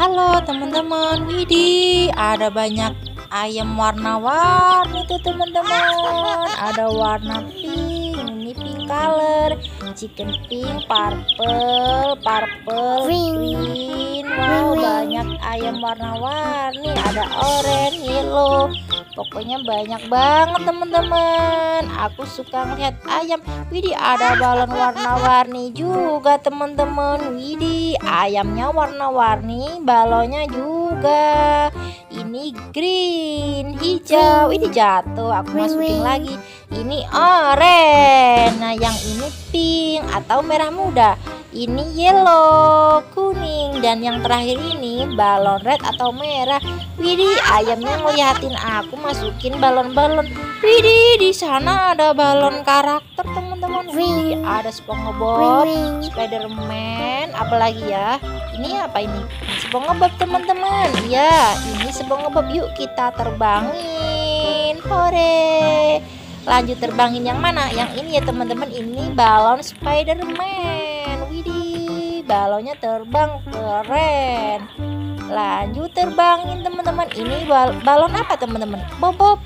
Halo teman-teman, widih ada banyak ayam warna-warni tuh teman-teman. Ada warna pink, ini pink color, chicken pink, purple, purple, green. Wow, banyak ayam warna-warni. Ada orange, yellow. Pokoknya banyak banget teman-teman. Aku suka ngeliat ayam. Widih ada balon warna-warni juga teman-teman. Widih ayamnya warna-warni, balonnya juga. Ini green, hijau. Ini jatuh. Aku masukin lagi. Ini orange. Nah, yang ini pink atau merah muda. Ini yellow, kuning dan yang terakhir ini balon red atau merah. Widih, ayamnya ngeliatin aku masukin balon-balon. Widih, di sana ada balon karakter teman-teman. Widih, ada SpongeBob, Spiderman, apalagi ya? Ini apa ini? SpongeBob teman-teman. Ya, ini SpongeBob. Yuk kita terbangin. Hore! Lanjut terbangin yang mana? Yang ini ya teman-teman. Ini balon Spiderman. Widih, balonnya terbang keren lanjut terbangin teman-teman. Ini bal balon apa teman-teman? Boboiboy.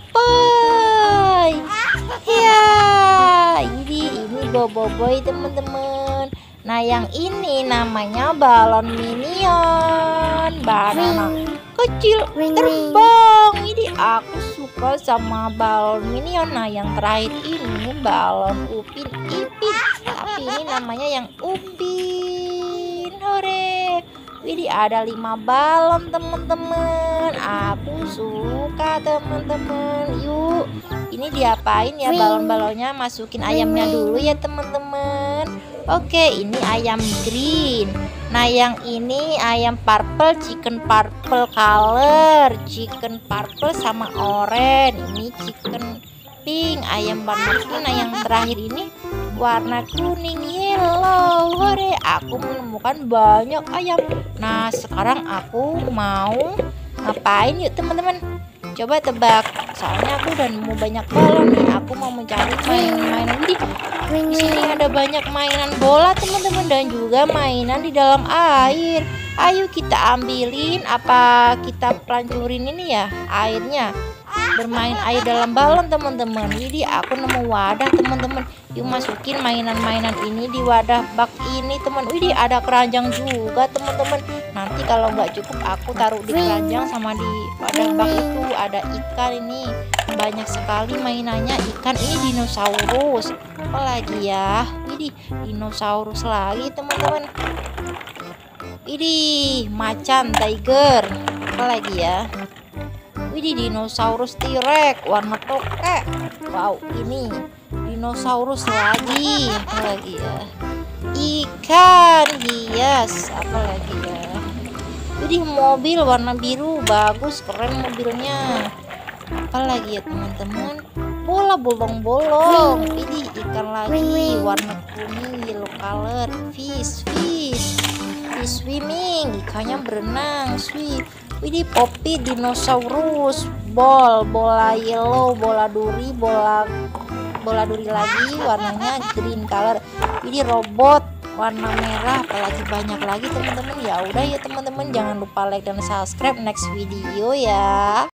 Ya ini ini boboiboy teman-teman. Nah yang ini namanya balon minion. Banana kecil terbang. Ini aku suka sama balon minion. Nah yang terakhir ini balon upin ipin. Tapi ini namanya yang upin. Hore Widih ada lima balon teman-teman. Aku suka teman-teman. Yuk ini diapain ya? Balon-balonnya Masukin ayamnya dulu ya teman-teman. Oke ini ayam green. Nah yang ini ayam purple Chicken purple color. Chicken purple sama orange. Ini chicken pink Ayam warna pink. Nah yang terakhir ini warna kuning yellow hore. Aku menemukan banyak ayam. Nah sekarang aku mau ngapain yuk teman-teman? Coba tebak. Soalnya aku udah nemu banyak balon nih. Aku mau mencari mainan-mainan di di sini ada banyak mainan bola teman-teman dan juga mainan di dalam air. Ayo kita ambilin apa kita pelancurin ini ya airnya bermain air dalam balon teman-teman. Jadi aku nemu wadah teman-teman. Yuk masukin mainan-mainan ini di wadah bak ini teman. Widih ada keranjang juga teman-teman. Nanti kalau nggak cukup aku taruh di keranjang sama di wadah bak itu. Ada ikan ini. Banyak sekali mainannya. Ikan ini dinosaurus. Apalagi ya? Widih dinosaurus lagi teman-teman. Widih macan tiger. Apalagi ya Widih dinosaurus T-Rex warna tokek. Wow, ini dinosaurus lagi. Lagi ya? Ikan hias. Apa lagi ya? Widih mobil warna biru bagus keren mobilnya. Apa lagi ya teman-teman? Bola bolong-bolong. Widih ikan lagi warna kuning yellow color. Fish, fish. Fish swimming, ikannya berenang, swim Widih Poppy dinosaurus. Ball bola yellow bola duri bola bola duri lagi warnanya green color. Ini robot warna merah apalagi banyak lagi teman-teman. Ya udah ya teman-teman. Jangan lupa like dan subscribe next video ya